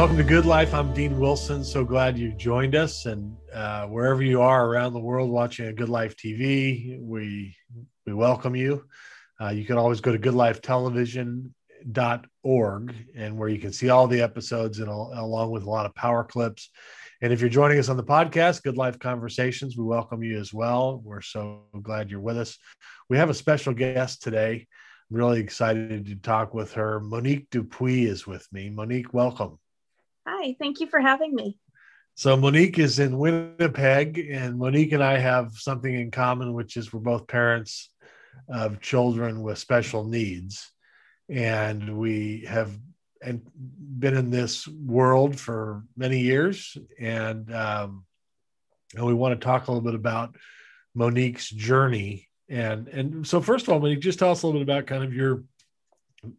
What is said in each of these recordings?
Welcome to Good Life. I'm Dean Wilson. So glad you joined us, and uh, wherever you are around the world watching a Good Life TV, we we welcome you. Uh, you can always go to goodlifetelevision.org, and where you can see all the episodes and along with a lot of power clips. And if you're joining us on the podcast, Good Life Conversations, we welcome you as well. We're so glad you're with us. We have a special guest today. I'm really excited to talk with her. Monique Dupuis is with me. Monique, welcome. Hi, thank you for having me. So Monique is in Winnipeg, and Monique and I have something in common, which is we're both parents of children with special needs, and we have and been in this world for many years, and um, and we want to talk a little bit about Monique's journey. And and so first of all, Monique, just tell us a little bit about kind of your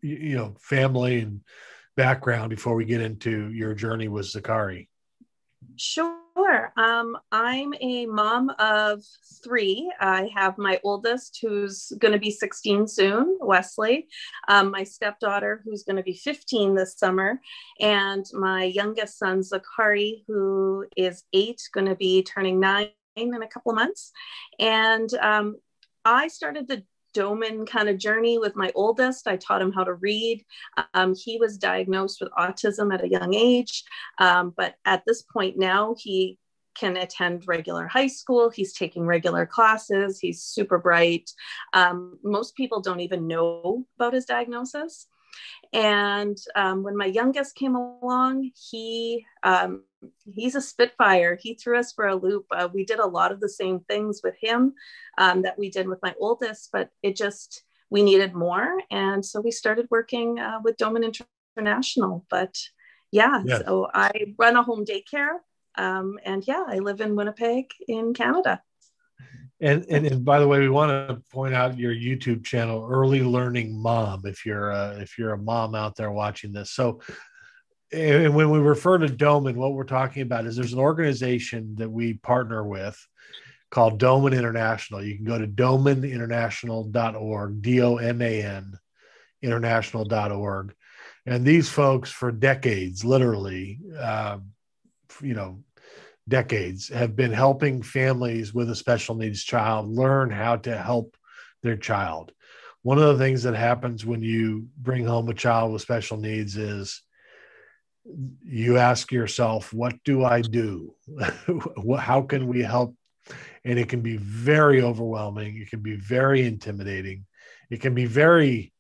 you know family and background before we get into your journey with Zakari. Sure. Um, I'm a mom of three. I have my oldest, who's going to be 16 soon, Wesley, um, my stepdaughter, who's going to be 15 this summer, and my youngest son, Zakari, who is eight, going to be turning nine in a couple months. And um, I started the Doman kind of journey with my oldest. I taught him how to read. Um, he was diagnosed with autism at a young age, um, but at this point now, he can attend regular high school. He's taking regular classes. He's super bright. Um, most people don't even know about his diagnosis. And um, when my youngest came along, he um, he's a spitfire. He threw us for a loop. Uh, we did a lot of the same things with him um, that we did with my oldest, but it just we needed more, and so we started working uh, with Doman International. But yeah, yes. so I run a home daycare, um, and yeah, I live in Winnipeg in Canada. And, and, and by the way, we want to point out your YouTube channel, Early Learning Mom. If you're a, if you're a mom out there watching this, so and when we refer to Doman, what we're talking about is there's an organization that we partner with called Doman International. You can go to domaninternational.org, D O M A N international.org. And these folks, for decades, literally, uh, you know, decades, have been helping families with a special needs child learn how to help their child. One of the things that happens when you bring home a child with special needs is you ask yourself, what do I do? How can we help? And it can be very overwhelming. It can be very intimidating. It can be very,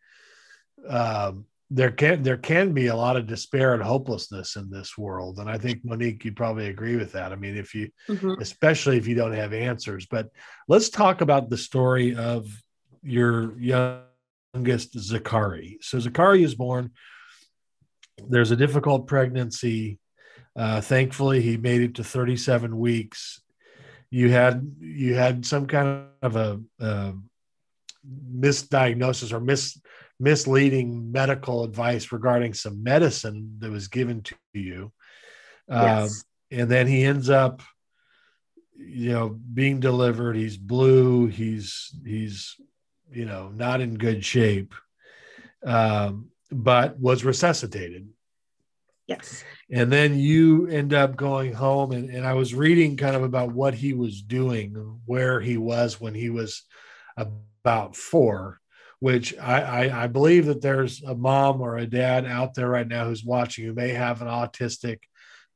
um, there can there can be a lot of despair and hopelessness in this world and i think monique you probably agree with that i mean if you mm-hmm. especially if you don't have answers but let's talk about the story of your youngest zakari so zakari is born there's a difficult pregnancy. Uh, thankfully, he made it to 37 weeks. You had you had some kind of a, a misdiagnosis or mis, misleading medical advice regarding some medicine that was given to you, uh, yes. and then he ends up, you know, being delivered. He's blue. He's he's you know not in good shape. Um, but was resuscitated. Yes. And then you end up going home, and, and I was reading kind of about what he was doing, where he was when he was about four, which I, I, I believe that there's a mom or a dad out there right now who's watching who may have an autistic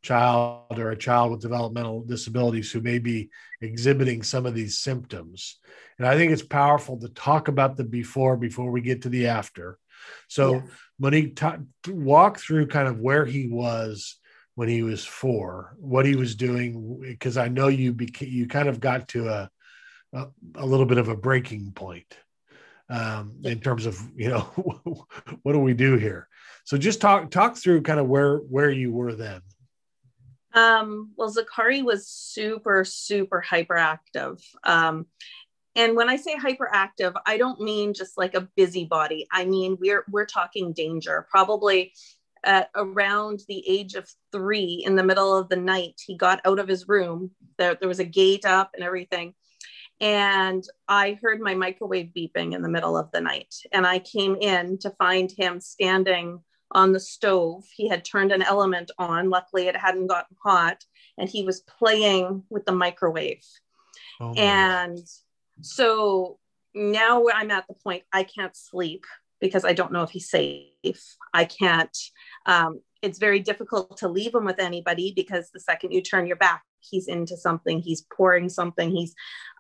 child or a child with developmental disabilities who may be exhibiting some of these symptoms. And I think it's powerful to talk about the before before we get to the after. So Monique, t- walk through kind of where he was when he was four, what he was doing, because I know you became, you kind of got to a, a, a little bit of a breaking point um, in terms of you know what do we do here. So just talk talk through kind of where where you were then. Um, well, Zakari was super super hyperactive. Um, and when I say hyperactive, I don't mean just like a busybody. I mean we're we're talking danger. Probably at around the age of three, in the middle of the night, he got out of his room. There, there was a gate up and everything. And I heard my microwave beeping in the middle of the night. And I came in to find him standing on the stove. He had turned an element on. Luckily, it hadn't gotten hot, and he was playing with the microwave. Oh and so now I'm at the point I can't sleep because I don't know if he's safe. I can't. Um, it's very difficult to leave him with anybody because the second you turn your back, he's into something. He's pouring something. He's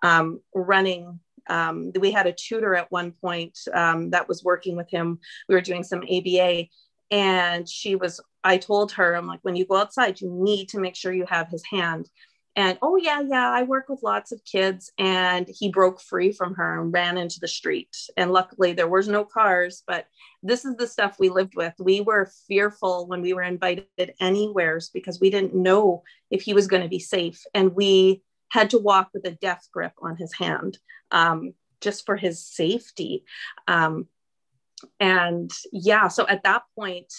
um, running. Um, we had a tutor at one point um, that was working with him. We were doing some ABA, and she was. I told her, I'm like, when you go outside, you need to make sure you have his hand and oh yeah yeah i work with lots of kids and he broke free from her and ran into the street. And luckily there was no cars but this is the stuff we lived with. We were fearful when we were invited anywheres because we didn't know if he was going to be safe and we had to walk with a death grip on his hand um, just for his safety. Um, and yeah so at that point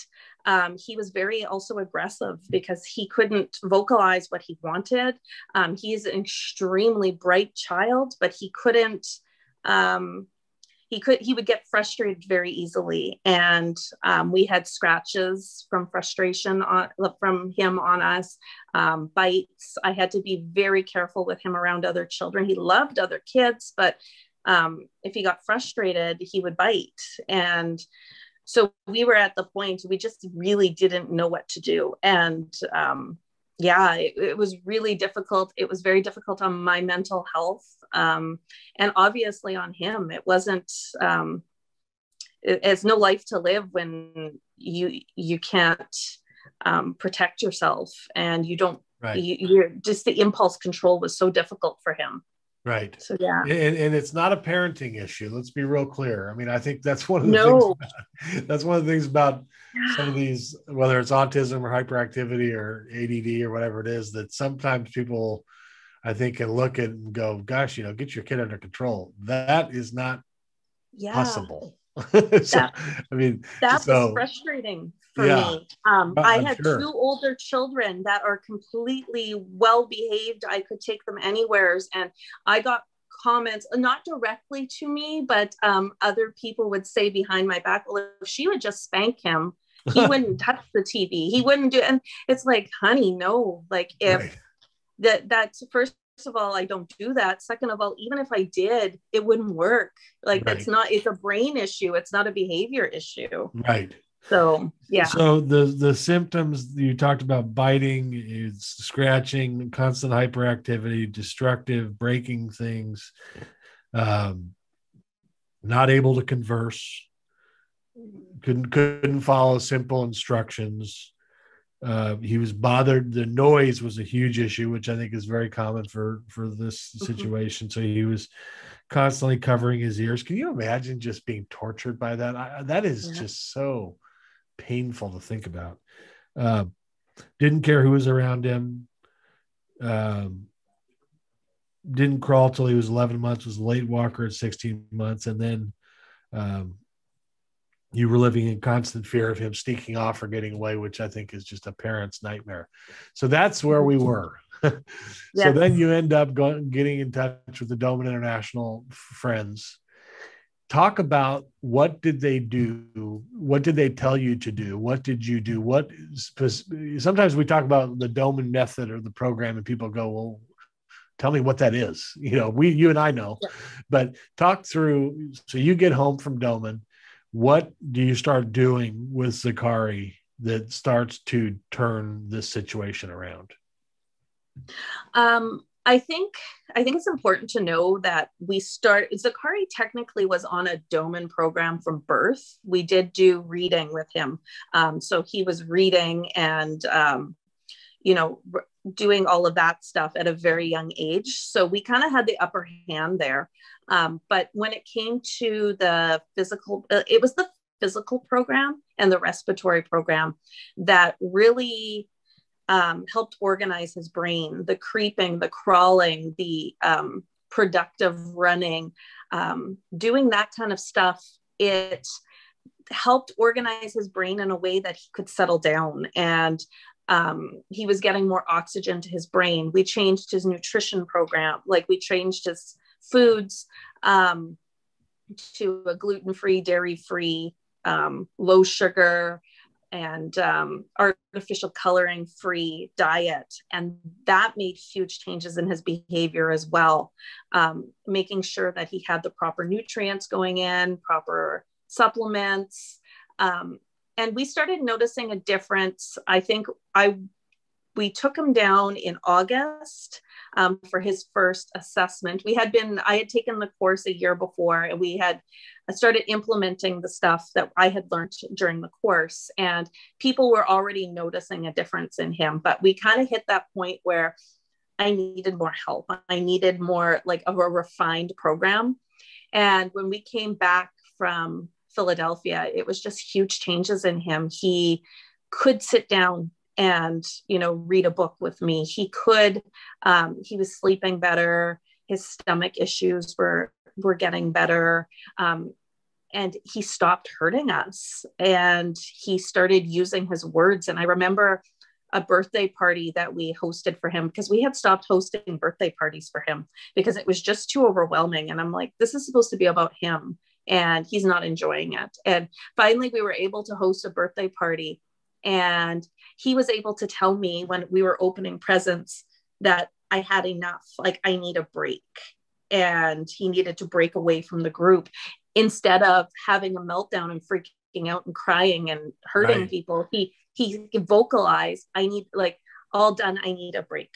um, he was very also aggressive because he couldn't vocalize what he wanted. Um, is an extremely bright child, but he couldn't. Um, he could he would get frustrated very easily, and um, we had scratches from frustration on, from him on us, um, bites. I had to be very careful with him around other children. He loved other kids, but um, if he got frustrated, he would bite and so we were at the point we just really didn't know what to do. And um, yeah it, it, was really difficult. It was very difficult on my mental health um, and obviously on him. It wasn't um, it, it's no life to live when you you can't um, protect yourself and you don't right. you, you're just the impulse control was so difficult for him Right. So yeah. And, and it's not a parenting issue. Let's be real clear. I mean, I think that's one of the no. things about, that's one of the things about some of these, whether it's autism or hyperactivity or ADD or whatever it is, that sometimes people I think can look at and go, gosh, you know, get your kid under control. That is not yeah. possible. so, that, I mean, that so, was frustrating for yeah, me. Um, I had sure. two older children that are completely well behaved. I could take them anywheres, and I got comments not directly to me, but um, other people would say behind my back, "Well, if she would just spank him, he wouldn't touch the TV. He wouldn't do." And it's like, honey, no. Like if right. that that's first of all, I don't do that. Second of all, even if I did, it wouldn't work. Like right. it's not, it's a brain issue. It's not a behavior issue. Right. So yeah. So the the symptoms you talked about biting, is scratching, constant hyperactivity, destructive, breaking things, um, not able to converse, couldn't couldn't follow simple instructions. Uh, he was bothered. The noise was a huge issue, which I think is very common for for this mm-hmm. situation. So he was constantly covering his ears. Can you imagine just being tortured by that? I, that is yeah. just so painful to think about. Um, didn't care who was around him. Um, didn't crawl till he was 11 months. Was a late walker at 16 months, and then um, you were living in constant fear of him sneaking off or getting away, which I think is just a parent's nightmare. So that's where we mm-hmm. were. so yes. then you end up going, getting in touch with the Doman International friends talk about what did they do what did they tell you to do what did you do what sometimes we talk about the doman method or the program and people go well tell me what that is you know we you and i know yeah. but talk through so you get home from doman what do you start doing with zakari that starts to turn this situation around um I think I think it's important to know that we start Zakari technically was on a Doman program from birth. We did do reading with him, um, so he was reading and um, you know doing all of that stuff at a very young age. So we kind of had the upper hand there. Um, but when it came to the physical, uh, it was the physical program and the respiratory program that really um, helped organize his brain the creeping, the crawling, the um, productive running, um, doing that kind of stuff. It helped organize his brain in a way that he could settle down and um, he was getting more oxygen to his brain. We changed his nutrition program, like we changed his foods um, to a gluten free, dairy free, um, low sugar, and um, artificial coloring free diet. And that made huge changes in his behavior as well, um, making sure that he had the proper nutrients going in, proper supplements. Um, and we started noticing a difference. I think I we took him down in August um, for his first assessment. We had been, I had taken the course a year before, and we had started implementing the stuff that I had learned during the course. And people were already noticing a difference in him. But we kind of hit that point where I needed more help. I needed more like of a refined program. And when we came back from Philadelphia, it was just huge changes in him. He could sit down and you know read a book with me. He could um, he was sleeping better. His stomach issues were were getting better. Um, and he stopped hurting us. And he started using his words. And i remember a birthday party that we hosted for him because we had stopped hosting birthday parties for him because it was just too overwhelming. And i'm like this is supposed to be about him and he's not enjoying it and finally we were able to host a birthday party and he was able to tell me when we were opening presents that I had enough, like I need a break. And he needed to break away from the group instead of having a meltdown and freaking out and crying and hurting right. people. He he vocalized, I need like all done, I need a break.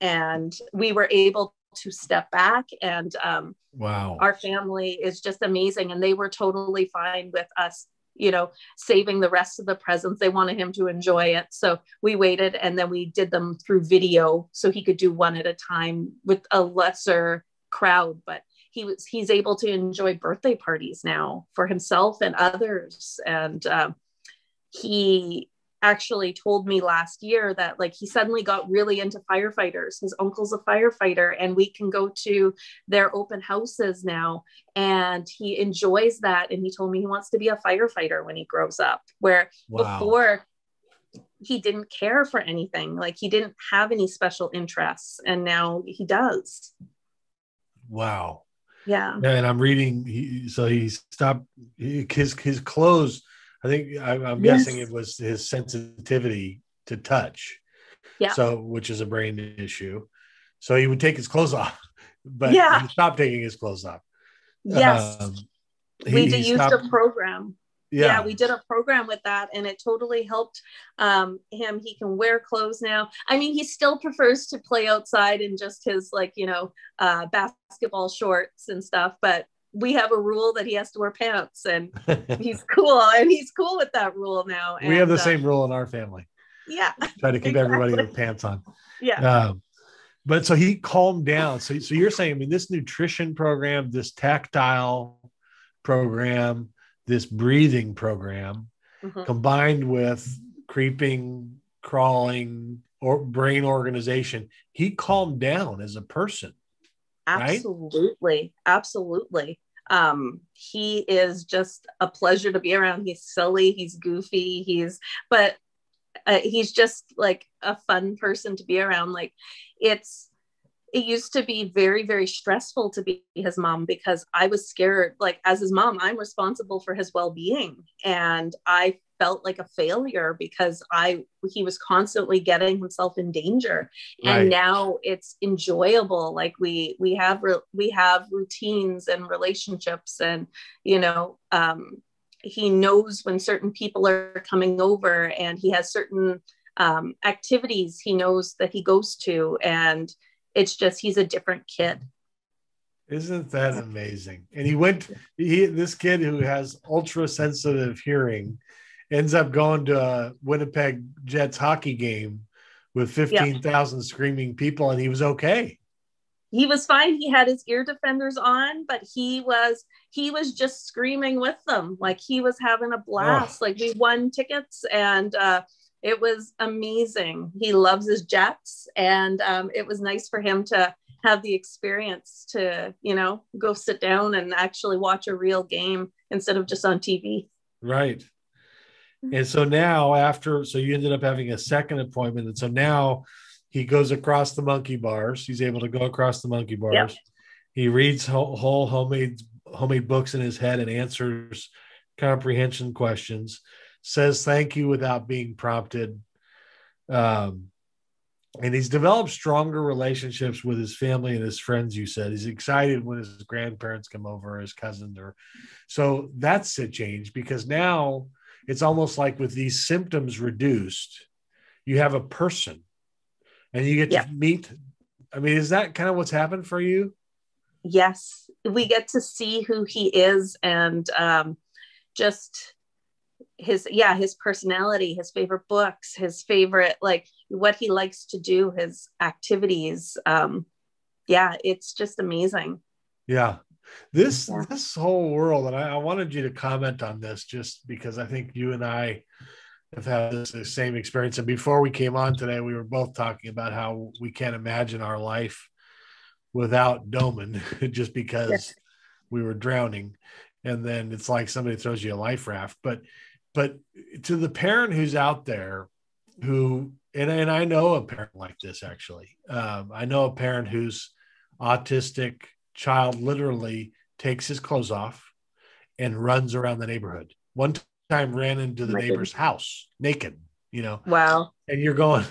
And we were able to step back and um wow our family is just amazing and they were totally fine with us you know, saving the rest of the presents. They wanted him to enjoy it. So we waited and then we did them through video so he could do one at a time with a lesser crowd. But he was he's able to enjoy birthday parties now for himself and others. And um, he actually told me last year that like he suddenly got really into firefighters. His uncle's a firefighter and we can go to their open houses now. And he enjoys that and he told me he wants to be a firefighter when he grows up where wow. before he didn't care for anything. Like he didn't have any special interests and now he does. Wow. Yeah. And i'm reading he, so he stopped his his clothes I think I, am yes. guessing it was his sensitivity to touch. Yeah. So, which is a brain issue. So he would take his clothes off, but yeah. he stopped taking his clothes off. Yes. Um, he, we used stopped, a program. Yeah. yeah. we did a program with that and it totally helped um, him. He can wear clothes now. I mean, he still prefers to play outside in just his like, you know, uh, basketball shorts and stuff, but we have a rule that he has to wear pants and he's cool and he's cool with that rule now. And, we have the uh, same rule in our family. Yeah. Try to keep exactly. everybody with pants on. Yeah. Um, but so he calmed down. So, so you're saying, I mean, this nutrition program, this tactile program, this breathing program, mm-hmm. combined with creeping, crawling, or brain organization, he calmed down as a person. Absolutely. Right? Absolutely um he is just a pleasure to be around. He's silly he's goofy he's but uh, he's just like a fun person to be around. Like it's it used to be very very stressful to be his mom because i was scared like as his mom i'm responsible for his well-being. And i felt like a failure because I he was constantly getting himself in danger. And right. now it's enjoyable. Like we we have re- we have routines and relationships and you know um he knows when certain people are coming over and he has certain um, activities he knows that he goes to. And it's just he's a different kid. Isn't that amazing? And he went he this kid who has ultra sensitive hearing ends up going to a Winnipeg Jets hockey game with 15,000 screaming people and he was okay. He was fine. He had his ear defenders on, but he was he was just screaming with them. Like he was having a blast. Oh. Like we won tickets and uh it was amazing. He loves his Jets and um it was nice for him to have the experience to, you know, go sit down and actually watch a real game instead of just on TV. Right. And so now, after, so you ended up having a second appointment. And so now he goes across the monkey bars. He's able to go across the monkey bars. Yep. He reads whole, whole homemade homemade books in his head and answers comprehension questions. says thank you without being prompted. Um, and he's developed stronger relationships with his family and his friends you said he's excited when his grandparents come over his cousins or so that's a change because now it's almost like with these symptoms reduced you have a person and you get yeah. to meet i mean is that kind of what's happened for you? Yes. We get to see who he is and um, just his yeah his personality his favorite books his favorite like what he likes to do his activities um yeah it's just amazing. Yeah this this whole world and I, I, wanted you to comment on this just because i think you and i have had this, the same experience. And before we came on today we were both talking about how we can't imagine our life without doman just because yes. we were drowning. And then it's like somebody throws you a life raft. But but to the parent who's out there who and, and i know a parent like this actually. Um, i know a parent who's autistic child literally takes his clothes off and runs around the neighborhood. One time ran into the naked. neighbor's house naked you know? Wow. And you're going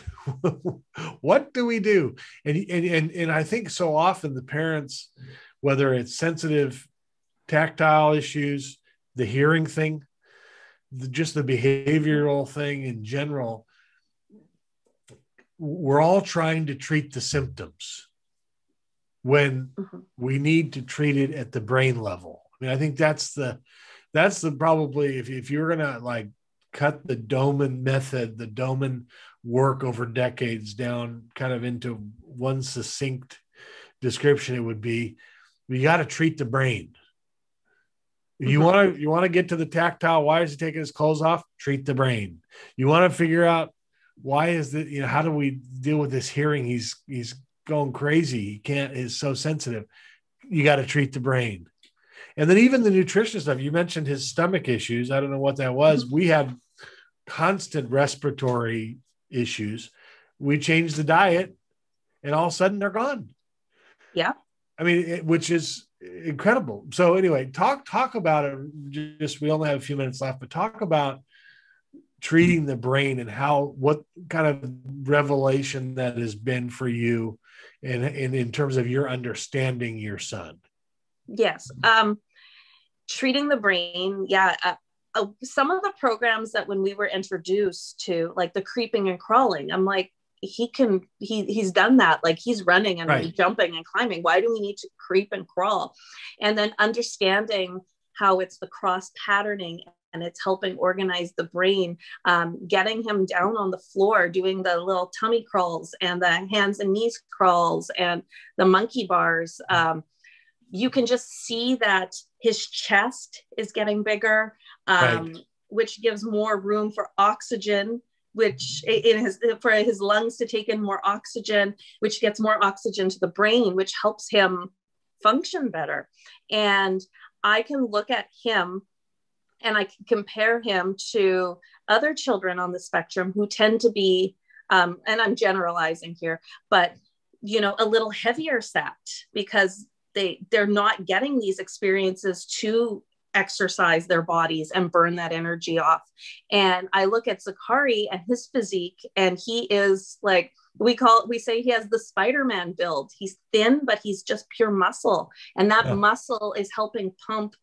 what do we do? And, and and and i think so often the parents whether it's sensitive tactile issues the hearing thing the, just the behavioral thing in general, we're all trying to treat the symptoms when mm-hmm. we need to treat it at the brain level. I mean, I think that's the that's the probably if if you're gonna like cut the Doman method, the Doman work over decades down kind of into one succinct description, it would be we got to treat the brain. You want to you want to get to the tactile. Why is he taking his clothes off? Treat the brain. You want to figure out why is that? You know, how do we deal with this hearing? He's he's going crazy. He can't. Is so sensitive. You got to treat the brain. And then even the nutrition stuff. You mentioned his stomach issues. I don't know what that was. Mm-hmm. We had constant respiratory issues. We changed the diet, and all of a sudden they're gone. Yeah. I mean, it, which is incredible. So anyway, talk talk about it. Just we only have a few minutes left, but talk about treating the brain and how what kind of revelation that has been for you, and in, in, in terms of your understanding your son. Yes, um, treating the brain. Yeah. Uh, uh, some of the programs that when we were introduced to like the creeping and crawling i'm like he can he he's done that like he's running and right. jumping and climbing why do we need to creep and crawl and then understanding how it's the cross patterning and it's helping organize the brain um, getting him down on the floor doing the little tummy crawls and the hands and knees crawls and the monkey bars um, you can just see that his chest is getting bigger um, right. which gives more room for oxygen which in his for his lungs to take in more oxygen which gets more oxygen to the brain which helps him function better and i can look at him and i can compare him to other children on the spectrum who tend to be um, and i'm generalizing here but you know a little heavier set because they they're not getting these experiences to exercise their bodies and burn that energy off. And I look at Zakari and his physique, and he is like, we call we say he has the spider-man build he's thin but he's just pure muscle and that yeah. muscle is helping pump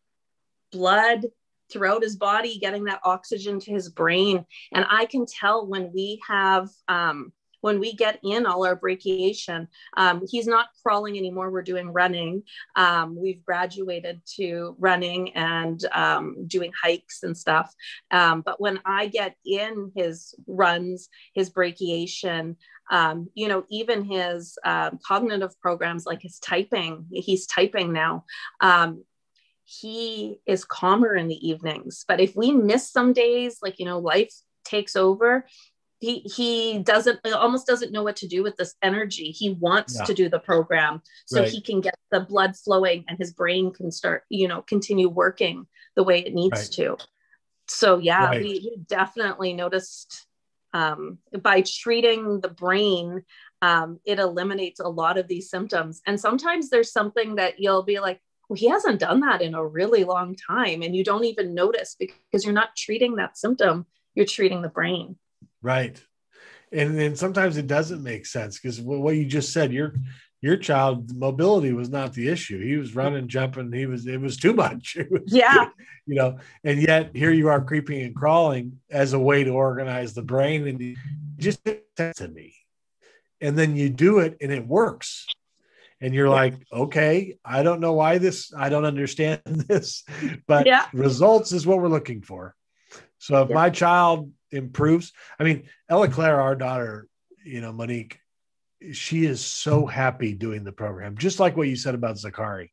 blood throughout his body getting that oxygen to his brain and i can tell when we have um, when we get in all our brachiation, um, he's not crawling anymore. We're doing running. Um, we've graduated to running and um, doing hikes and stuff. Um, but when I get in his runs, his brachiation, um, you know, even his uh, cognitive programs like his typing, he's typing now he is calmer in the evenings. But if we miss some days, like, you know, life takes over, he he doesn't almost doesn't know what to do with this energy he wants yeah. to do the program so right. he can get the blood flowing and his brain can start you know continue working the way it needs right. to so yeah right. we, we, definitely noticed um, by treating the brain um, it eliminates a lot of these symptoms and sometimes there's something that you'll be like well, he hasn't done that in a really long time and you don't even notice because you're not treating that symptom you're treating the brain. Right. And then sometimes it doesn't make sense because what you just said, your your child mobility was not the issue. He was running, jumping. He was it was too much. Was, yeah. You know, and yet here you are creeping and crawling as a way to organize the brain, and just sense to me. And then you do it, and it works and you're like okay i don't know why this i don't understand this but yeah. results is what we're looking for. So if yeah. my child improves i mean ella claire our daughter you know monique she is so happy doing the program just like what you said about zakari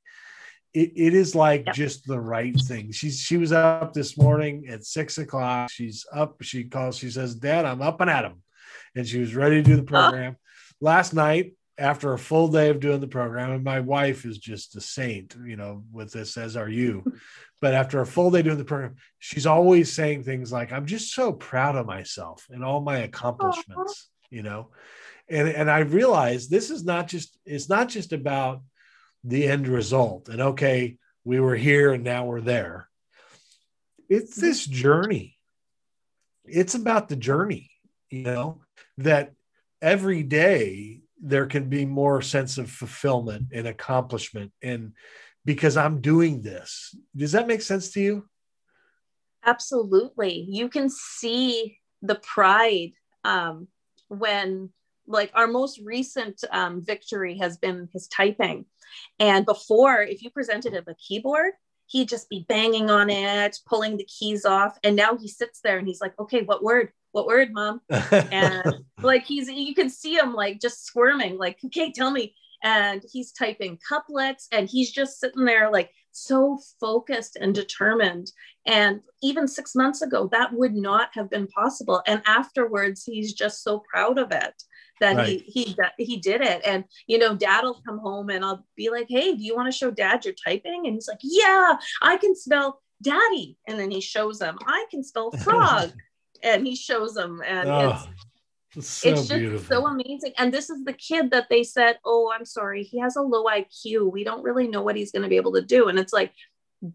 it, it is like yep. just the right thing. She's she was up this morning at six o'clock. She's up she calls she says dad i'm up and at him and she was ready to do the ah. program. Last night after a full day of doing the program, and my wife is just a saint, you know, with this, as are you. but after a full day doing the program, she's always saying things like, I'm just so proud of myself and all my accomplishments, you know. And and I realized this is not just it's not just about the end result. And okay, we were here and now we're there. It's mm-hmm. this journey. It's about the journey, you know, that every day there can be more sense of fulfillment and accomplishment and because i'm doing this. Does that make sense to you? Absolutely. You can see the pride um, when like our most recent um, victory has been his typing. And before if you presented him a keyboard he'd just be banging on it pulling the keys off and now he sits there and he's like okay what word what word mom? And like he's you can see him like just squirming like okay tell me. And he's typing couplets and he's just sitting there like so focused and determined. And even six months ago that would not have been possible. And afterwards he's just so proud of it that right. he he he did it. And you know dad will come home and i'll be like hey do you want to show dad your typing? And he's like yeah i can spell daddy. And then he shows him i can spell frog and he shows them and oh, it's it's, so it's just beautiful. so amazing and this is the kid that they said oh i'm sorry he has a low iq we don't really know what he's going to be able to do and it's like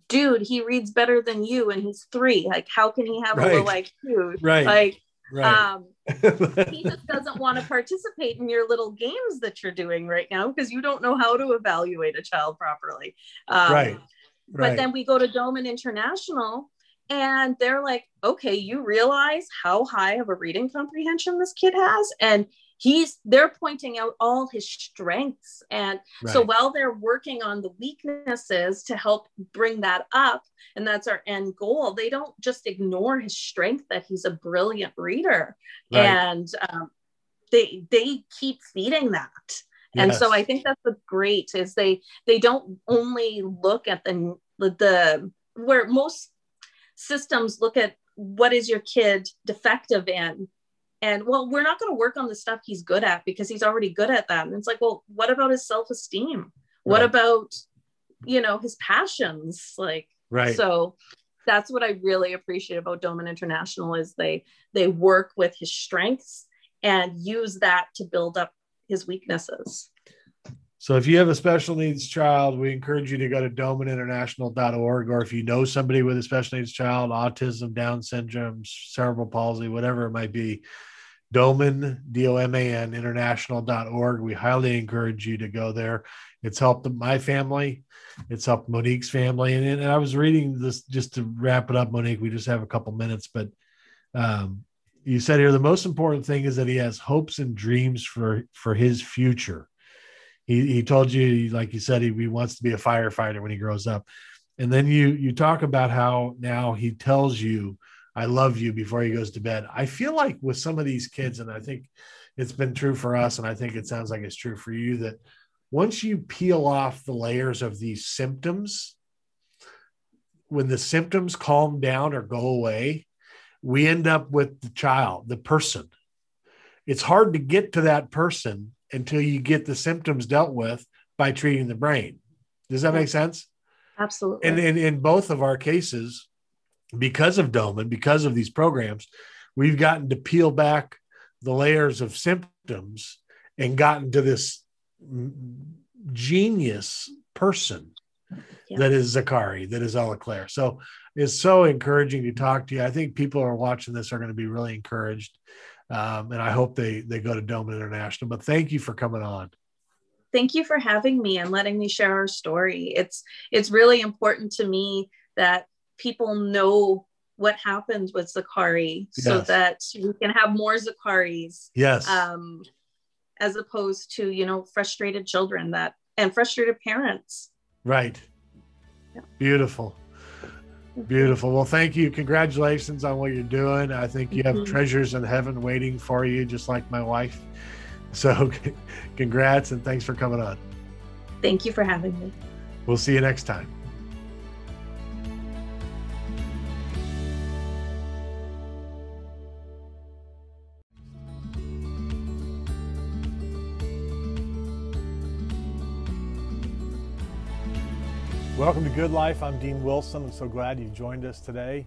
dude he reads better than you and he's three like how can he have right. a low iq right like right. um he just doesn't want to participate in your little games that you're doing right now because you don't know how to evaluate a child properly um, right Right. But then we go to Doman International and they're like okay you realize how high of a reading comprehension this kid has and he's they're pointing out all his strengths and right. so while they're working on the weaknesses to help bring that up and that's our end goal they don't just ignore his strength that he's a brilliant reader right. and um, they they keep feeding that yes. and so i think that's what's great is they they don't only look at the the where most systems look at what is your kid defective in. And well we're not going to work on the stuff he's good at because he's already good at that. And it's like well what about his self-esteem? Right. what about you know his passions? Like right. so that's what i really appreciate about doman international is they they work with his strengths and use that to build up his weaknesses so if you have a special needs child, we encourage you to go to domaninternational.org, or if you know somebody with a special needs child, autism, Down syndrome, cerebral palsy, whatever it might be, Doman, D-O-M-A-N, international.org. We highly encourage you to go there. It's helped my family. It's helped Monique's family. And, and I was reading this just to wrap it up, Monique. We just have a couple minutes, but um, you said here the most important thing is that he has hopes and dreams for for his future he, he told you like you said he, he wants to be a firefighter when he grows up. And then you you talk about how now he tells you i love you before he goes to bed. I feel like with some of these kids and i think it's been true for us and i think it sounds like it's true for you that once you peel off the layers of these symptoms when the symptoms calm down or go away we end up with the child the person. It's hard to get to that person until you get the symptoms dealt with by treating the brain. Does that make sense? Absolutely. And in, in both of our cases, because of Doman, because of these programs, we've gotten to peel back the layers of symptoms and gotten to this genius person yeah. that is Zakari, that is Ella Claire. So it's so encouraging to talk to you. I think people who are watching this are going to be really encouraged. Um, and I hope they they go to Doman International. But thank you for coming on. Thank you for having me and letting me share our story. It's it's really important to me that people know what happened with Zakari yes. so that we can have more Zakaris. Yes. Um, as opposed to, you know, frustrated children that and frustrated parents. Right. Yeah. Beautiful. Beautiful. Well, thank you. Congratulations on what you're doing. I think you have mm-hmm. treasures in heaven waiting for you, just like my wife. So, congrats and thanks for coming on. Thank you for having me. We'll see you next time. Welcome to Good Life. I'm Dean Wilson. I'm so glad you've joined us today.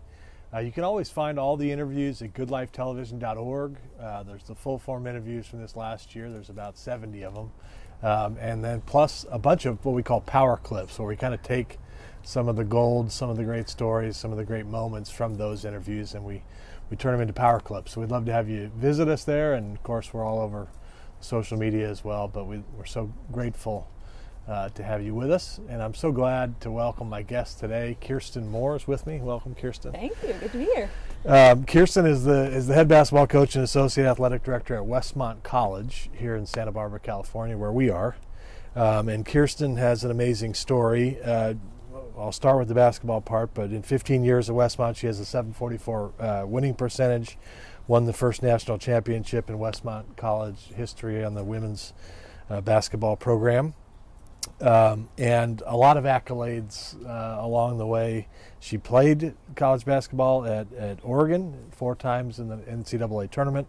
Uh, you can always find all the interviews at goodlifetelevision.org. Uh, there's the full form interviews from this last year. There's about 70 of them. Um, and then plus a bunch of what we call power clips, where we kind of take some of the gold, some of the great stories, some of the great moments from those interviews, and we, we turn them into power clips. So we'd love to have you visit us there. And of course, we're all over social media as well. But we, we're so grateful uh, to have you with us. And I'm so glad to welcome my guest today. Kirsten Moore is with me. Welcome, Kirsten. Thank you. Good to be here. Um, Kirsten is the is the head basketball coach and associate athletic director at Westmont College here in Santa Barbara, California, where we are. Um, and Kirsten has an amazing story. Uh, I'll start with the basketball part, but in 15 years at Westmont, she has a 744 uh, winning percentage, won the first national championship in Westmont College history on the women's uh, basketball program um, and a lot of accolades uh, along the way. She played college basketball at, at Oregon four times in the NCAA tournament,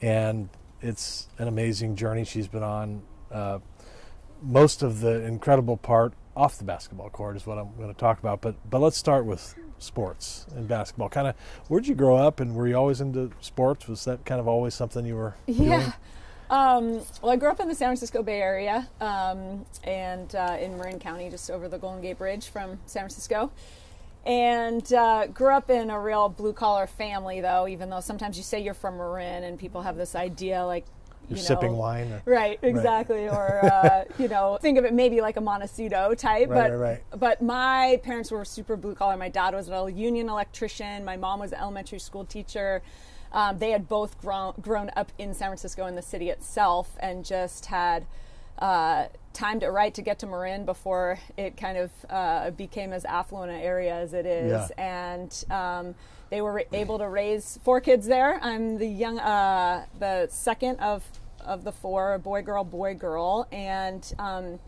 and it's an amazing journey she's been on. Uh, most of the incredible part off the basketball court is what I'm going to talk about, but but let's start with sports and basketball. Kind of, where'd you grow up, and were you always into sports? Was that kind of always something you were? Yeah. Doing? Um, well, I grew up in the San Francisco Bay Area um, and uh, in Marin County, just over the Golden Gate Bridge from San Francisco. And uh, grew up in a real blue collar family, though, even though sometimes you say you're from Marin and people have this idea like, you're you know, sipping wine. Or, right, exactly. Right. or, uh, you know, think of it maybe like a Montecito type. Right, but, right. but my parents were super blue collar. My dad was a union electrician. My mom was an elementary school teacher. Um, they had both grown, grown up in San Francisco in the city itself and just had uh, timed it right to get to Marin before it kind of uh, became as affluent an area as it is. Yeah. And um, they were able to raise four kids there. I'm the young, uh, the second of of the four, boy, girl, boy, girl, and. Um,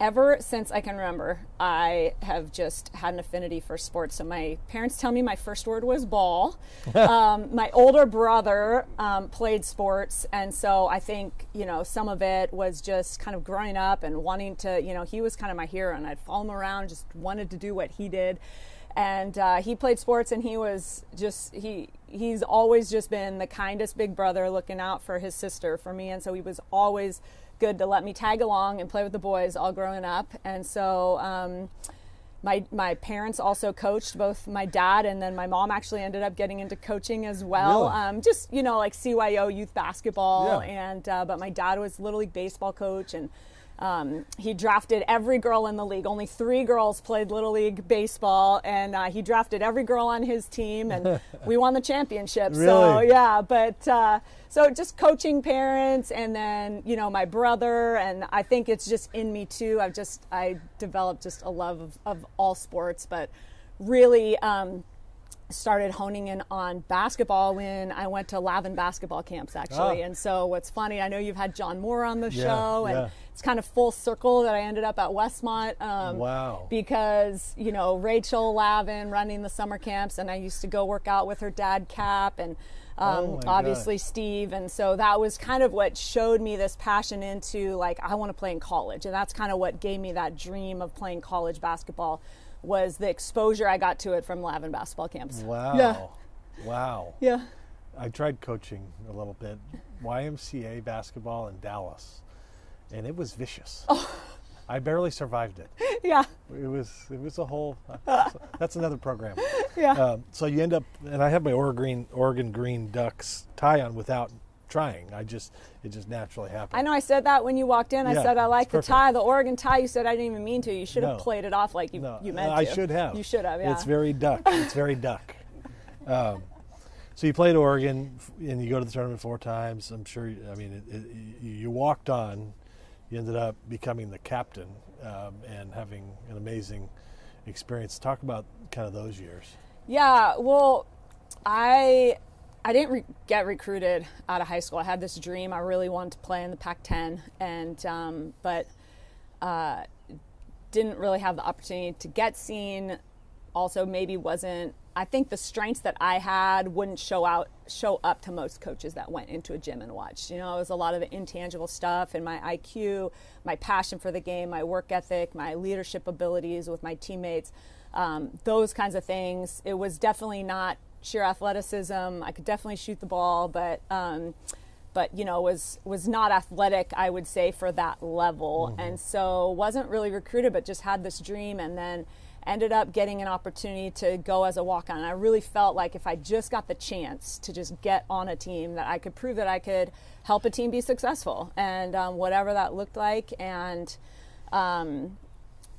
ever since I can remember, I have just had an affinity for sports. So my parents tell me my first word was ball. um, my older brother um, played sports, and so I think you know some of it was just kind of growing up and wanting to. You know, he was kind of my hero, and I'd follow him around, just wanted to do what he did. And uh, he played sports, and he was just he he's always just been the kindest big brother, looking out for his sister, for me, and so he was always good to let me tag along and play with the boys all growing up. And so um, my my parents also coached both my dad and then my mom actually ended up getting into coaching as well. Really? Um, just you know like CYO youth basketball yeah. and uh, but my dad was little league baseball coach and um, he drafted every girl in the league. Only three girls played Little League baseball, and uh, he drafted every girl on his team, and we won the championship. Really? So, yeah, but uh, so just coaching parents, and then, you know, my brother, and I think it's just in me too. I've just, I developed just a love of, of all sports, but really, um, started honing in on basketball when I went to Lavin basketball camps actually. Ah. And so what's funny, I know you've had John Moore on the Yeah, show and yeah. it's kind of full circle that I ended up at Westmont. Um, Wow. Because, you know, Rachel Lavin running the summer camps and I used to go work out with her dad Cap and um, Oh obviously God. Steve. And so that was kind of what showed me this passion into like, I want to play in college. And that's kind of what gave me that dream of playing college basketball was the exposure I got to it from Lavin basketball camps. Wow. Yeah. Wow. Yeah. I tried coaching a little bit, YMCA basketball in Dallas, and it was vicious. Oh. I barely survived it. Yeah. It was it was a whole. that's another program. Yeah. Um, so you end up, and I have my Oregon Oregon Green Ducks tie on without trying. I just it just naturally happened. I know I said that when you walked in. I Yeah, said I like the tie, the Oregon tie. You said I didn't even mean to. You should have No. played it off like you No, you meant I to. should have. You should have. Yeah. It's very duck. It's very duck. Um, so you played Oregon, and you go to the tournament four times. I'm sure. I mean, it, it, you you walked on. You ended up becoming the captain um, and having an amazing experience. Talk about kind of those years. Yeah, well, I I didn't re- get recruited out of high school. I had this dream. I really wanted to play in the Pac-10, and um, but uh, didn't really have the opportunity to get seen. Also, maybe wasn't. I think the strengths that I had wouldn't show out show up to most coaches that went into a gym and watched. You know, it was a lot of the intangible stuff and my IQ, my passion for the game, my work ethic, my leadership abilities with my teammates, um, those kinds of things. It was definitely not sheer athleticism. I could definitely shoot the ball, but um, but you know was was not athletic i would say for that level. And so wasn't really recruited but just had this dream and then ended up getting an opportunity to go as a walk-on. And i really felt like if i just got the chance to just get on a team that i could prove that i could help a team be successful. And um, whatever that looked like and um,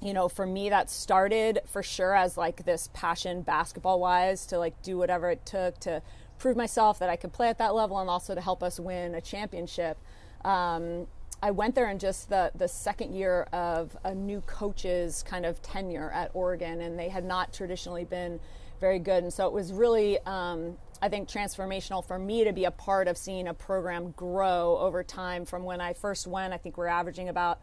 you know, for me, that started for sure as like this passion basketball wise to like do whatever it took to prove myself that I could play at that level and also to help us win a championship. Um, I went there in just the, the second year of a new coach's kind of tenure at Oregon, and they had not traditionally been very good. And so it was really, um, I think, transformational for me to be a part of seeing a program grow over time from when I first went. I think we're averaging about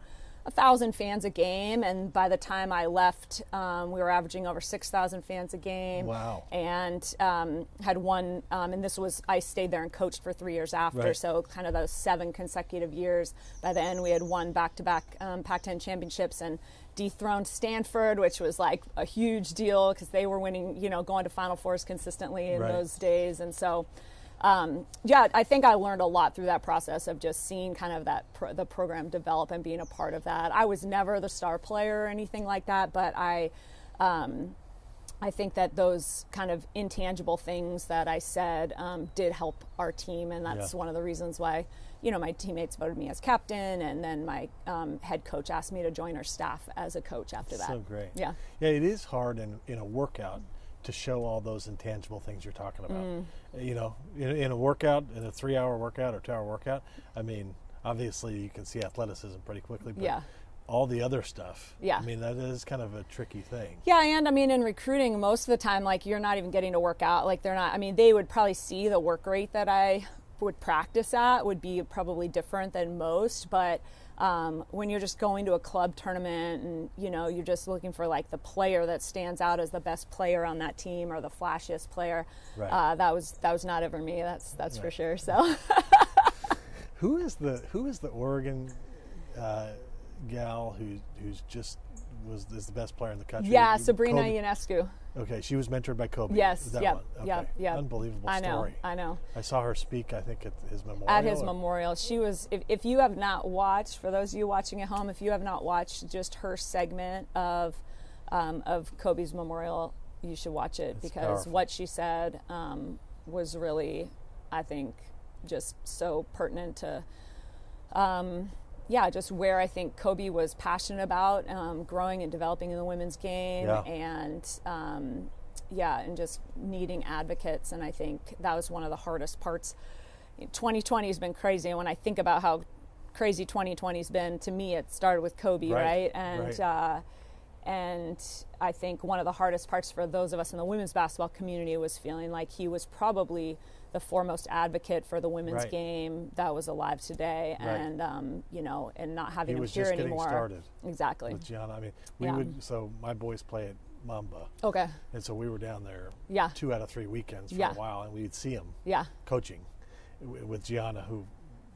a thousand fans a game, and by the time I left, um, we were averaging over six thousand fans a game. Wow. And um, had won, um, and this was I stayed there and coached for three years after, Right. so kind of those seven consecutive years. By the end, we had won back-to-back um, Pac-10 championships and dethroned Stanford, which was like a huge deal because they were winning, you know, going to Final Fours consistently in Right. those days, and so um, yeah, I think I learned a lot through that process of just seeing kind of that pro- the program develop and being a part of that. I was never the star player or anything like that, but I. Um, I think that those kind of intangible things that I said um, did help our team, and that's Yeah. one of the reasons why, you know, my teammates voted me as captain, and then my um, head coach asked me to join our staff as a coach after that. So great. Yeah. Yeah, it is hard in, in a workout to show all those intangible things you're talking about. Mm. You know, in, in a workout, in a three hour workout or two hour workout, I mean, obviously you can see athleticism pretty quickly, but Yeah. all the other stuff, Yeah. I mean, that is kind of a tricky thing. Yeah, and I mean, in recruiting, most of the time, like you're not even getting to work out. Like they're not. I mean, they would probably see the work rate that I would practice at would be probably different than most. But um, when you're just going to a club tournament and you know you're just looking for like the player that stands out as the best player on that team or the flashiest player, Right. uh, that was that was not ever me. That's that's for sure. So. Who is the who is the Oregon uh, gal who who's just was is the best player in the country? Yeah, Sabrina Kobe- Ionescu. Okay, she was mentored by Kobe. Yes, that yep. Okay. yep, yep. Unbelievable I know, story. I know. I saw her speak. I think at his memorial. at his or- memorial. She was, if, if you have not watched, for those of you watching at home, if you have not watched just her segment of um, of Kobe's memorial, you should watch it because powerful. what she said um, was really, I think, just so pertinent to. Um, yeah, just where I think Kobe was passionate about um, growing and developing in the women's game, Yeah. and um, yeah, and just needing advocates. And I think that was one of the hardest parts 2020 has been crazy. And when I think about how crazy 2020 has been, to me, it started with Kobe, Right, right? And right. Uh, and I think one of the hardest parts for those of us in the women's basketball community was feeling like he was probably the foremost advocate for the women's Right. game that was alive today, Right. and um, you know, and not having He him was here just getting started Exactly. with Gianna. I mean, we Yeah. would. So my boys play at Mamba, Okay. and so we were down there Yeah. two out of three weekends for Yeah. a while, and we'd see him Yeah. coaching w- with Gianna, who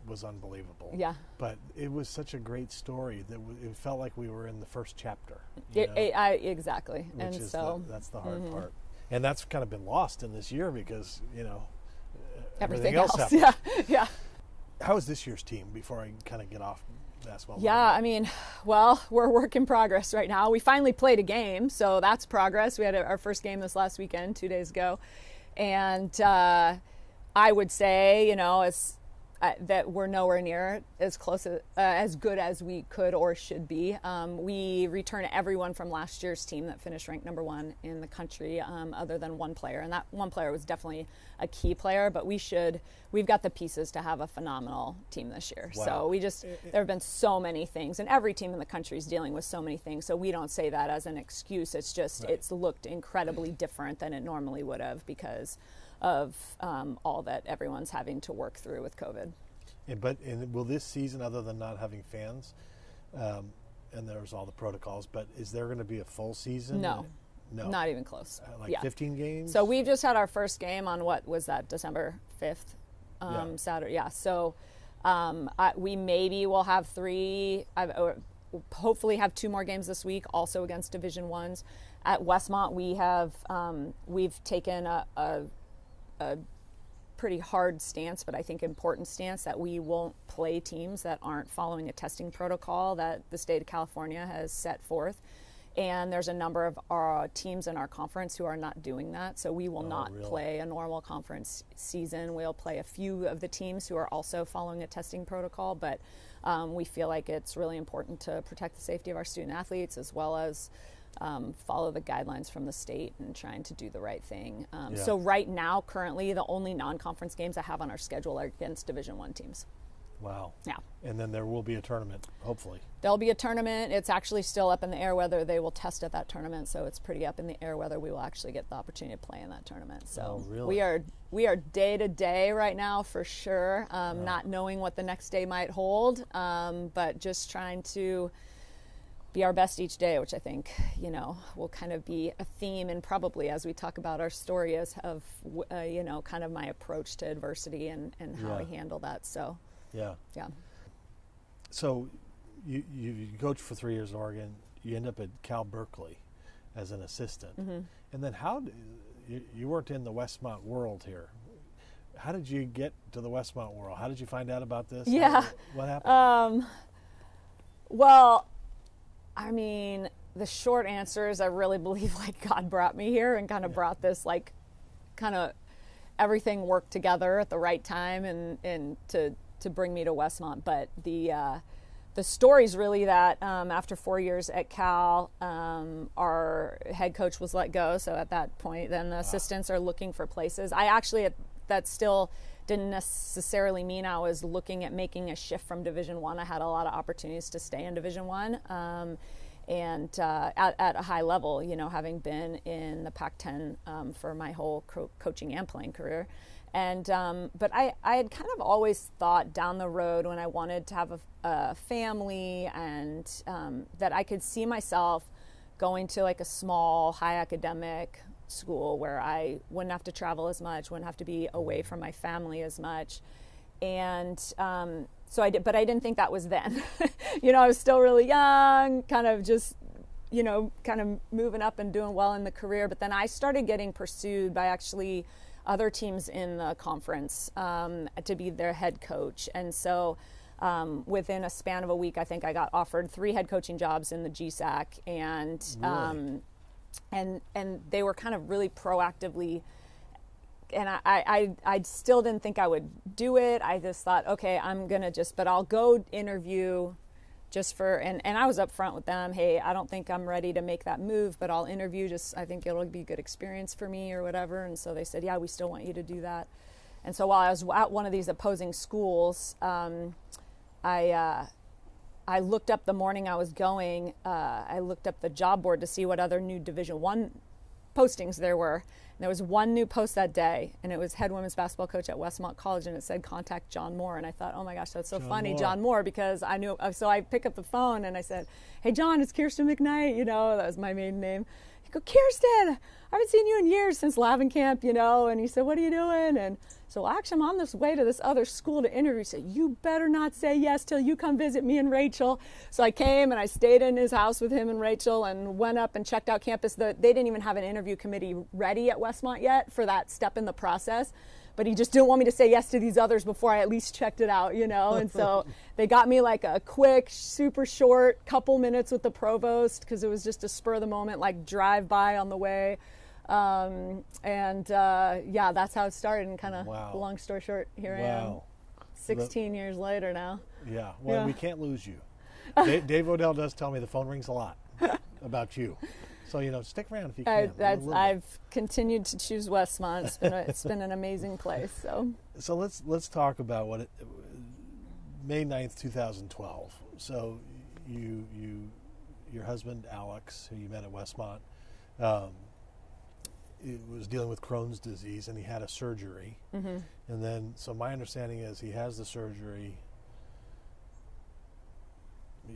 was unbelievable. Yeah. But it was such a great story that w- it felt like we were in the first chapter. It, it, I, exactly. which and is so mm-hmm. the, that's the hard part, and that's kind of been lost in this year because you know everything, else else. Yeah. Yeah. how is this year's team before I kind of get off basketball? Yeah, I mean, well, we're a work in progress right now. We finally played a game, so that's progress. We had our first game this last weekend, two days ago, and uh, I would say, you know, it's uh, that we're nowhere near as close as, uh, as good as we could or should be. Um, we return everyone from last year's team that finished ranked number one in the country, um, other than one player, and that one player was definitely a key player. But we should, we've got the pieces to have a phenomenal team this year. Wow. So we just, there have been so many things, and every team in the country is dealing with so many things. So we don't say that as an excuse. It's just, Right. it's looked incredibly different than it normally would have because of um, all that everyone's having to work through with COVID. And, but and will this season, other than not having fans, um, and there's all the protocols, but is there going to be a full season? No. no, Not even close. Uh, like yeah. 15 games. So we've just had our first game on what was that December fifth, um, Yeah. Saturday. Yeah. So um, I, we maybe will have three. I've, or hopefully have two more games this week, also against Division ones. At Westmont, we have um, we've taken a, a, a pretty hard stance, but I think important stance that we won't play teams that aren't following a testing protocol that the state of California has set forth. And there's a number of our teams in our conference who are not doing that. So we will not really? play a normal conference season. We'll play a few of the teams who are also following a testing protocol, but um, we feel like it's really important to protect the safety of our student athletes as well as um, follow the guidelines from the state and trying to do the right thing. Um, Yeah. So right now, currently, the only non-conference games I have on our schedule are against Division One teams. wow. Yeah. And then there will be a tournament, hopefully. There'll be a tournament. It's actually still up in the air whether they will test at that tournament. So it's pretty up in the air whether we will actually get the opportunity to play in that tournament. So Oh, really? we are we are day to day right now for sure. Um, Not knowing what the next day might hold, um, but just trying to be our best each day, which I think you know will kind of be a theme, and probably as we talk about our story as of uh, you know kind of my approach to adversity and and how I handle that. So Yeah. yeah. So you, you, you coached for three years in Oregon. You end up at Cal Berkeley as an assistant. Mm-hmm. And then how d- you, you weren't in the Westmont world here. How did you get to the Westmont world? How did you find out about this? Yeah. what happened? Um, well, I mean, the short answer is I really believe like God brought me here and kind of brought this like kind of everything worked together at the right time and and to to bring me to Westmont. But the uh, the story's really that um, after four years at Cal, um, our head coach was let go. So at that point, then the assistants are looking for places. I actually that still didn't necessarily mean I was looking at making a shift from Division One. I. had a lot of opportunities to stay in Division One. Um, and uh, at, at a high level, you know, having been in the Pac-10 um, for my whole co- coaching and playing career, and um, but I, I had kind of always thought down the road when I wanted to have a, a family and um, that I could see myself going to like a small, high academic school where I wouldn't have to travel as much, wouldn't have to be away from my family as much, and um, so I did, but I didn't think that was then. you know, I was still really young, kind of just, you know, kind of moving up and doing well in the career. But then I started getting pursued by actually other teams in the conference um, to be their head coach, and so. Um, within a span of a week, I think I got offered three head coaching jobs in the GSAC, and um, and and they were kind of really proactively and I, I, I still didn't think I would do it. I just thought, okay, I'm gonna just, but I'll go interview just for, and, and I was upfront with them. Hey, I don't think I'm ready to make that move, but I'll interview. Just, I think it'll be a good experience for me or whatever. And so they said, yeah, we still want you to do that. And so while I was at one of these opposing schools, um, I, uh, I looked up the morning I was going. Uh, I looked up the job board to see what other new Division One postings there were. And there was one new post that day, and it was head women's basketball coach at Westmont College, and it said contact John Moore. And I thought, oh my gosh, that's so John funny, Moore. John Moore, because I knew. So I pick up the phone and I said, hey John, it's Kirsten McKnight. You know, that was my maiden name. He go, Kirsten, I haven't seen you in years since Lavin Camp, you know. And he said, what are you doing? And so actually, I'm on this way to this other school to interview. He said, you better not say yes till you come visit me and Rachel. So I came and I stayed in his house with him and Rachel and went up and checked out campus. The, they didn't even have an interview committee ready at Westmont yet for that step in the process. But he just didn't want me to say yes to these others before I at least checked it out, you know. And so they got me like a quick, super short couple minutes with the provost because it was just a spur of the moment, like drive by on the way. Um, and uh, yeah, that's how it started. And kind of Wow. long story short, here I am, Wow. 16 years later now. Yeah. Well, Yeah. we can't lose you. Dave, Dave Odell does tell me the phone rings a lot about you. So you know, stick around if you can. I've. I've continued to choose Westmont. It's been, a, it's been an amazing place. So So let's let's talk about what it, May 9th, 2012. So you you your husband Alex, who you met at Westmont, um, it was dealing with Crohn's disease, and he had a surgery. Mm-hmm. And then, so my understanding is he has the surgery.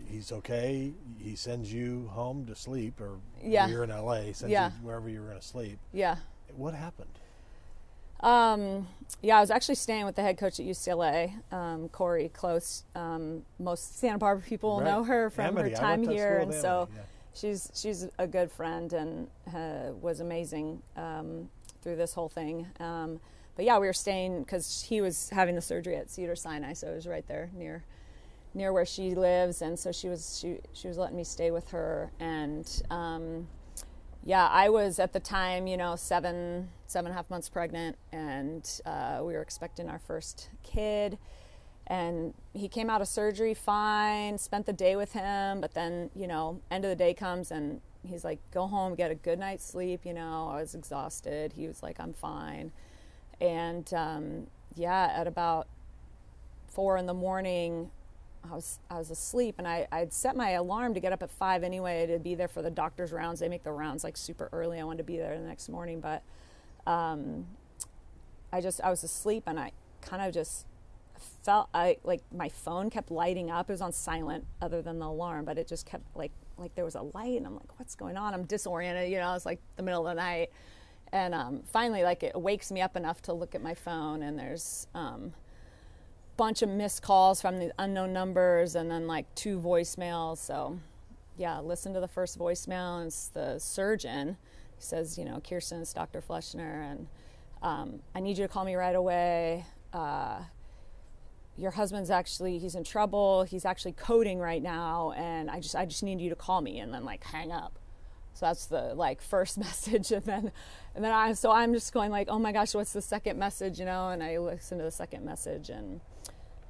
He's okay. He sends you home to sleep, or Yeah. you're in LA. Sends Yeah. you wherever you're going to sleep. yeah. What happened? Um, yeah, I was actually staying with the head coach at UCLA, um, Cori Close. Um, most Santa Barbara people Right. know her from Amity. her time here, and so yeah. she's she's a good friend and uh, was amazing um, through this whole thing. Um, but yeah, we were staying because he was having the surgery at Cedars-Sinai, so it was right there near near where she lives, and so she was she she was letting me stay with her, and um, yeah, I was at the time, you know, seven seven and a half months pregnant, and uh, we were expecting our first kid. And he came out of surgery fine, spent the day with him, but then, you know, end of the day comes and he's like, go home, get a good night's sleep. You know, I was exhausted. He was like, I'm fine. And um, yeah, at about four in the morning, I was I was asleep and I I'd set my alarm to get up at five anyway to be there for the doctor's rounds. They make the rounds like super early. I wanted to be there the next morning, but um, I just I was asleep and I kind of just felt I like my phone kept lighting up. It was on silent other than the alarm, but it just kept like like there was a light and I'm like, what's going on? I'm disoriented, you know, it's like the middle of the night. And um, finally like it wakes me up enough to look at my phone and there's um, bunch of missed calls from the unknown numbers and then like two voicemails. So, yeah, listen to the first voicemail. It's the surgeon. He says, you know, Kirsten, it's Dr. Fleschner, and um, I need you to call me right away. Uh, your husband's actually he's in trouble. He's actually coding right now, and I just I just need you to call me, and then like hang up. So that's the like first message, and then and then I so I'm just going like, oh my gosh, what's the second message, you know? And I listen to the second message, and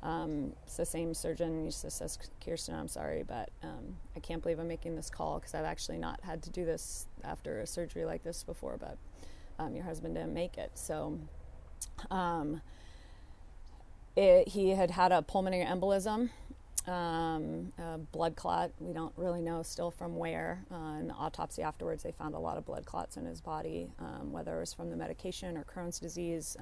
um, it's the same surgeon. He just says, Kirsten, I'm sorry, but um, I can't believe I'm making this call because I've actually not had to do this after a surgery like this before, but um, your husband didn't make it. So um, it, he had had a pulmonary embolism, um, a blood clot. We don't really know still from where. Uh, in the autopsy afterwards, they found a lot of blood clots in his body, um, whether it was from the medication or Crohn's disease.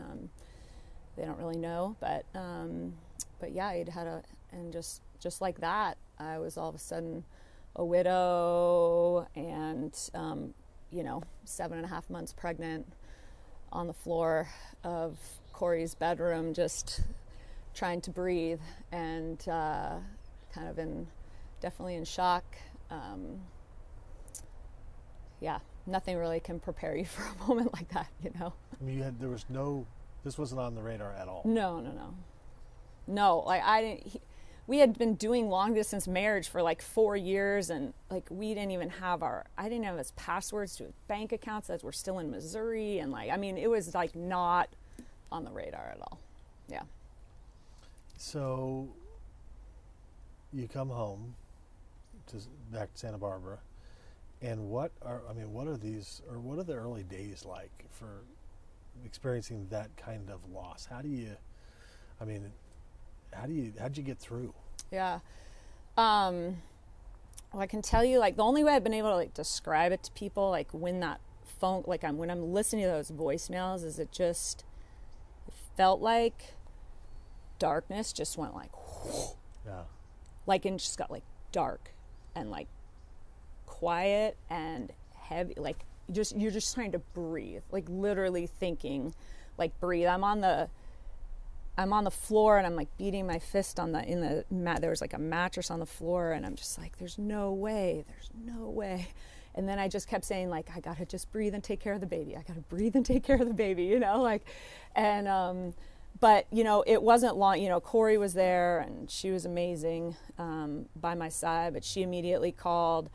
They don't really know, but um, but yeah, he'd had a and just just like that, I was all of a sudden a widow and um, you know seven and a half months pregnant on the floor of Cori's bedroom, just trying to breathe and uh, kind of in definitely in shock. Um, yeah, nothing really can prepare you for a moment like that, you know. I mean, you had there was no. This wasn't on the radar at all. No, no, no, no. Like I didn't. He, we had been doing long distance marriage for like four years, and like we didn't even have our. I didn't have his passwords to his bank accounts as we're still in Missouri, and like I mean, it was like not on the radar at all. Yeah. So you come home to back to Santa Barbara, and what are I mean, what are these or what are the early days like for experiencing that kind of loss? How do you, I mean, how do you how'd you get through? Yeah. Um, well, I can tell you, like, the only way I've been able to like describe it to people, like, when that phone, like, I'm when I'm listening to those voicemails, is it just it felt like darkness just went like, Yeah. like, and just got like dark and like quiet and heavy, like, just you're just trying to breathe, like, literally thinking, like, breathe. I'm on the I'm on the floor and I'm like beating my fist on the in the mat. There was like a mattress on the floor, and I'm just like, "There's no way, there's no way." and then I just kept saying like I gotta just breathe and take care of the baby. I gotta breathe and take care of the baby, you know, like, and um, but you know it wasn't long. You know, Cori was there and she was amazing um, by my side, but she immediately called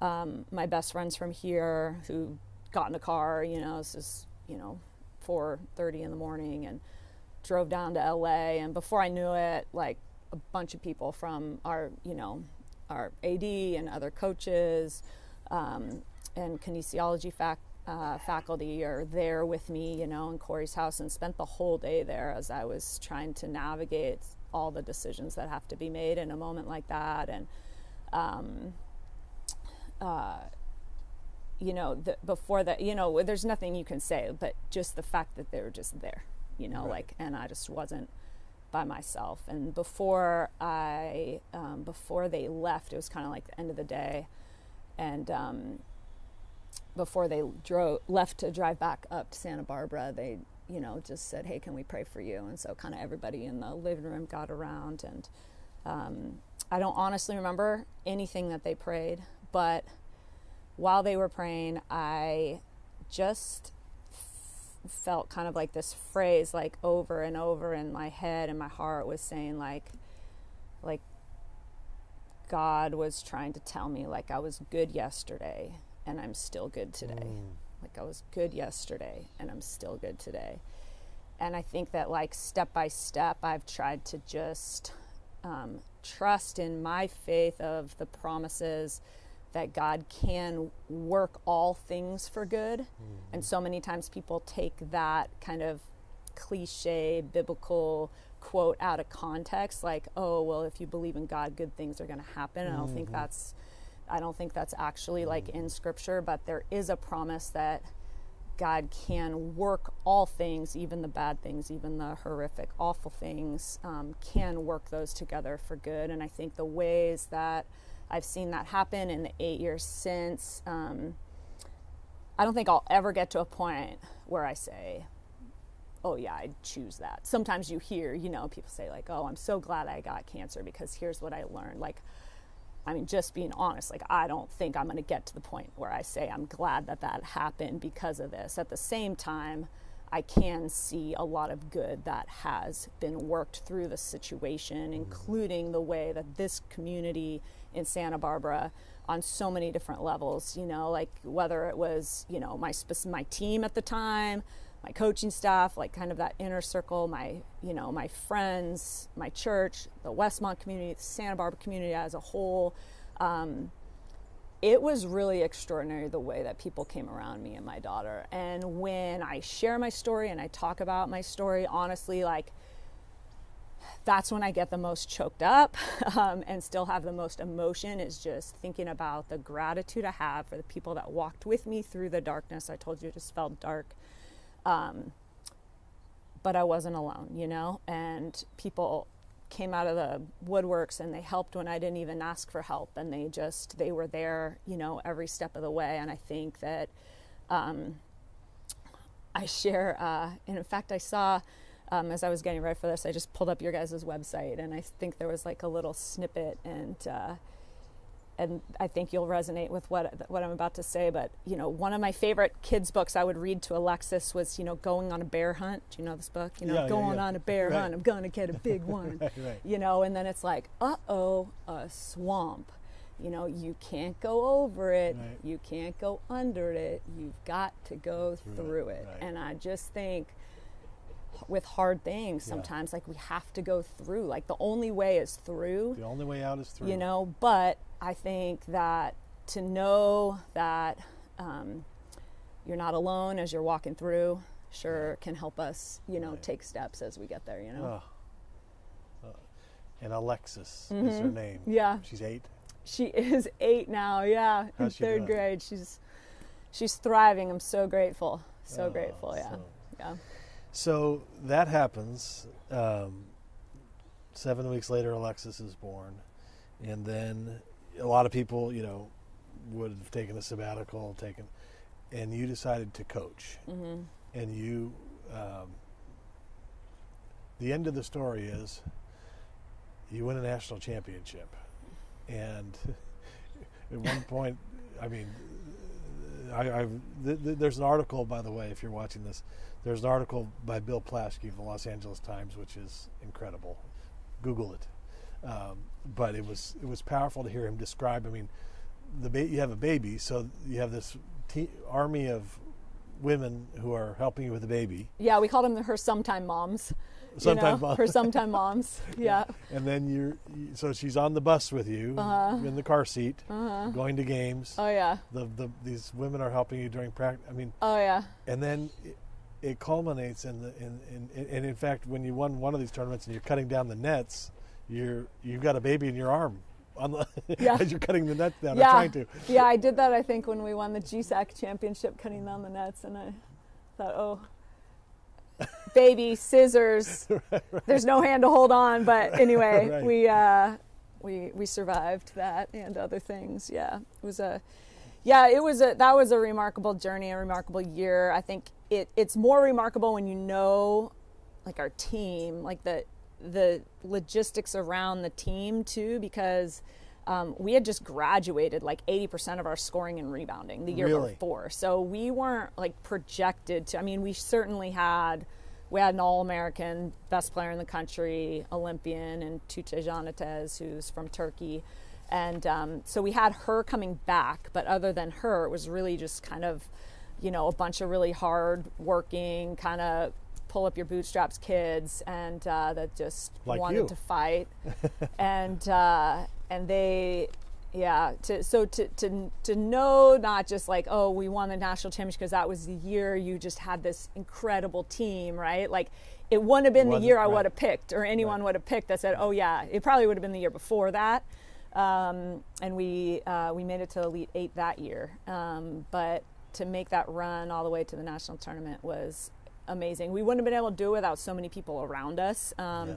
um, my best friends from here who got in a car. You know, this is you know 4:30 in the morning and drove down to LA. And before I knew it, like a bunch of people from our you know our AD and other coaches um, and kinesiology fac- uh, faculty are there with me, you know, in Cori's house and spent the whole day there as I was trying to navigate all the decisions that have to be made in a moment like that. And, um, uh, you know, the, before that, you know, there's nothing you can say, but just the fact that they were just there, you know, Right. like, and I just wasn't by myself. And before I, um, before they left, it was kind of like the end of the day, and um, before they drove left to drive back up to Santa Barbara, they, you know, just said, "Hey, can we pray for you?" And so, kind of everybody in the living room got around, and um, I don't honestly remember anything that they prayed, but while they were praying, I just f- felt kind of like this phrase like over and over in my head and my heart was saying like like God was trying to tell me like I was good yesterday and I'm still good today. Like I was good yesterday and I'm still good today. And I think that like step by step I've tried to just um, trust in my faith of the promises that God can work all things for good. Mm-hmm. And so many times people take that kind of cliche biblical quote out of context like oh well if you believe in God good things are going to happen. And I don't think mm-hmm. that's I don't think that's actually like mm-hmm. in scripture, but there is a promise that God can work all things, even the bad things, even the horrific, awful things, um, can work those together for good. And I think the ways that I've seen that happen in the eight years since, um, I don't think I'll ever get to a point where I say, oh yeah, I'd choose that. Sometimes you hear, you know, people say like, oh, I'm so glad I got cancer because here's what I learned. Like, I mean, just being honest, like, I don't think I'm going to get to the point where I say I'm glad that that happened because of this. At the same time, I can see a lot of good that has been worked through the situation, including the way that this community in Santa Barbara on so many different levels, you know, like whether it was, you know, my my team at the time, my coaching staff, like kind of that inner circle, my, you know, my friends, my church, the Westmont community, the Santa Barbara community as a whole. Um, it was really extraordinary the way that people came around me and my daughter. And when I share my story and I talk about my story, honestly, like that's when I get the most choked up um, and still have the most emotion is just thinking about the gratitude I have for the people that walked with me through the darkness. I told you it just felt dark. Um, but I wasn't alone, you know, and people came out of the woodworks and they helped when I didn't even ask for help and they just they were there, you know, every step of the way and I think that um, I share uh, and in fact I saw um, as I was getting ready for this I just pulled up your guys' website and I think there was like a little snippet and uh, and I think you'll resonate with what what I'm about to say. But you know, one of my favorite kids' books I would read to Alexis was you know going on a bear hunt. Do you know this book? You know, Yeah, yeah, going yeah. on a bear Right. hunt. I'm gonna get a big one. Right, right. You know, and then it's like, uh oh, a swamp. You know, you can't go over it. You can't go under it. You've got to go Through it, through it. right. And I just think with hard things Yeah. sometimes like we have to go through like the only way is through The only way out is through. you know but i think that to know that um, you're not alone as you're walking through sure can help us you know Right. take steps as we get there you know Oh. Uh, and Alexis is her name. Mm-hmm. yeah She's eight. she is eight now yeah in How's she third doing? grade she's she's thriving i'm so grateful so Oh, grateful yeah so- yeah So that happens. Um, seven weeks later, Alexis is born, and then a lot of people, you know, would have taken a sabbatical, taken, and you decided to coach, hmm and you. Um, the end of the story is you win a national championship, and at one point, I mean, I, I've, th- th- there's an article, by the way, if you're watching this, there's an article by Bill Plaschke of the Los Angeles Times, which is incredible. Google it. Um, but it was it was powerful to hear him describe. I mean, the ba- you have a baby, so you have this te- army of women who are helping you with the baby. Yeah, we called them her sometime moms. you Sometimes know, mom- her sometime moms. Yeah. and then you're so she's on the bus with you in the car seat, going to games. Uh-huh. Oh yeah. The, the these women are helping you during practice. I mean, Oh yeah. and then it, culminates in the in, in, in and in fact when you won one of these tournaments and you're cutting down the nets you're you've got a baby in your arm on the, Yeah. as you're cutting the nets down Yeah. trying to Yeah, I did that. I think when we won the GSAC championship, cutting down the nets, and I thought, oh, baby scissors. There's no hand to hold on, but anyway, Right. we uh, we we survived that and other things. Yeah, it was a yeah, it was a that was a remarkable journey, a remarkable year. I think it it's more remarkable when you know like our team, like the the logistics around the team too, because um, we had just graduated like 80% of our scoring and rebounding the year Really? before. So we weren't like projected to. I mean, we certainly had we had an All-American, best player in the country, Olympian, and Janatez, who's from Turkey. And um, so we had her coming back, but other than her, it was really just kind of, you know, a bunch of really hard working, kind of pull up your bootstraps kids, and uh, that just Like wanted you. to fight. and uh, and they, yeah. To, so to to to know not just like oh we won the national championship because that was the year you just had this incredible team, right? Like it wouldn't have been the year I right. would have picked, or anyone would have picked that said oh yeah, it probably would have been the year before that. Um, and we uh, we made it to Elite Eight that year. Um, but to make that run all the way to the national tournament was amazing. We wouldn't have been able to do it without so many people around us. Um, Yeah.